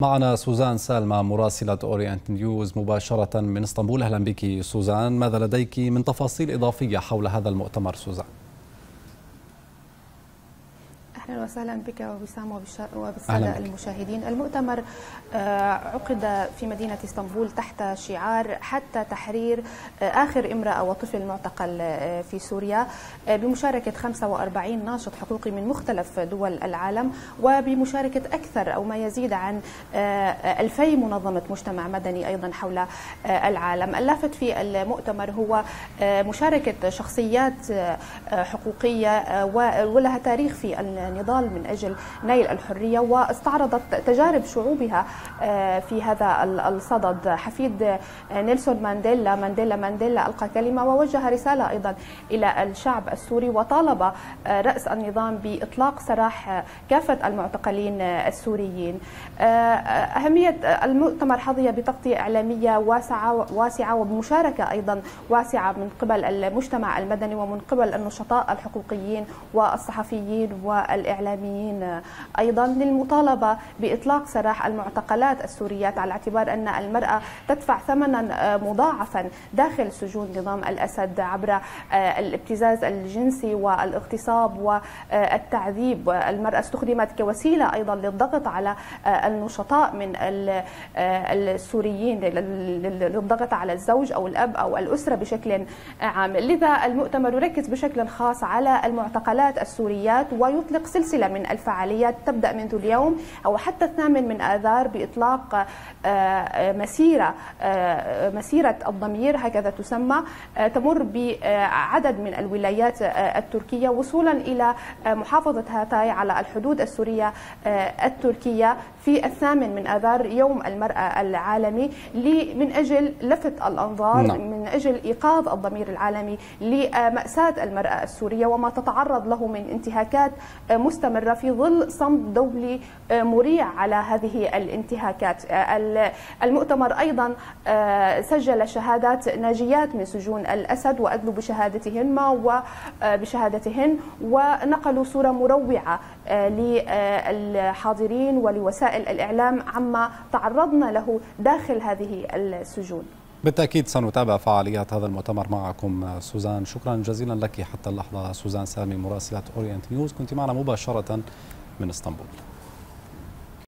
معنا سوزان سالمة مراسلة أورينت نيوز مباشرة من إسطنبول. أهلا بك سوزان. ماذا لديك من تفاصيل إضافية حول هذا المؤتمر سوزان؟ أهلا وسهلا بك وسام وبالسادة المشاهدين. المؤتمر عقد في مدينة إسطنبول تحت شعار حتى تحرير آخر امرأة وطفل معتقل في سوريا بمشاركة 45 ناشط حقوقي من مختلف دول العالم وبمشاركة أكثر أو ما يزيد عن 2000 منظمة مجتمع مدني أيضا حول العالم. اللافت في المؤتمر هو مشاركة شخصيات حقوقية ولها تاريخ في النضال من أجل نيل الحرية واستعرضت تجارب شعوبها في هذا الصدد. حفيد نيلسون مانديلا مانديلا مانديلا ألقى كلمة ووجه رسالة أيضا إلى الشعب السوري وطالب رأس النظام بإطلاق سراح كافة المعتقلين السوريين. أهمية المؤتمر حظي بتغطية إعلامية واسعة واسعة وبمشاركه أيضا واسعة من قبل المجتمع المدني ومن قبل النشطاء الحقوقيين والصحفيين والإعلاميين أيضا للمطالبة بإطلاق سراح المعتقلات السوريات على اعتبار أن المرأة تدفع ثمنا مضاعفا داخل سجون نظام الأسد عبر الابتزاز الجنسي والاغتصاب والتعذيب. المرأة استخدمت كوسيلة أيضا للضغط على النشطاء من السوريين للضغط على الزوج أو الأب أو الأسرة بشكل عام. لذا المؤتمر يركز بشكل خاص على المعتقلات السوريات ويطلق سلسلة من الفعاليات تبدأ منذ اليوم أو حتى الثامن من آذار بإطلاق مسيرة مسيرة الضمير هكذا تسمى تمر بعدد من الولايات التركية وصولا إلى محافظة هاتاي على الحدود السورية التركية في الثامن من آذار يوم المرأة العالمي من أجل لفت الأنظار نعم. من أجل إيقاظ الضمير العالمي لمأساة المرأة السورية وما تتعرض له من انتهاكات مستمرة في ظل صمت دولي مريع على هذه الانتهاكات. المؤتمر أيضا سجل شهادات ناجيات من سجون الأسد وأدلوا بشهادتهن وبشهادتهن ونقلوا صورة مروعة للحاضرين ولوسائل الإعلام عما تعرضنا له داخل هذه السجون. بالتأكيد سنتابع فعاليات هذا المؤتمر معكم سوزان. شكرا جزيلا لك. حتى اللحظة سوزان سامي مراسلة أورينت نيوز. كنت معنا مباشرة من إسطنبول.